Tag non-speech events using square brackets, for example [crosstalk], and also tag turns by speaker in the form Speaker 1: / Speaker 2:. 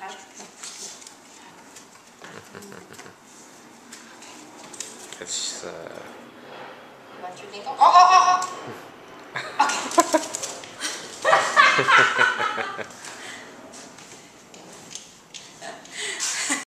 Speaker 1: ครับ [laughs] It's uh
Speaker 2: What you think? Oh oh oh oh. [laughs] Okay. [laughs]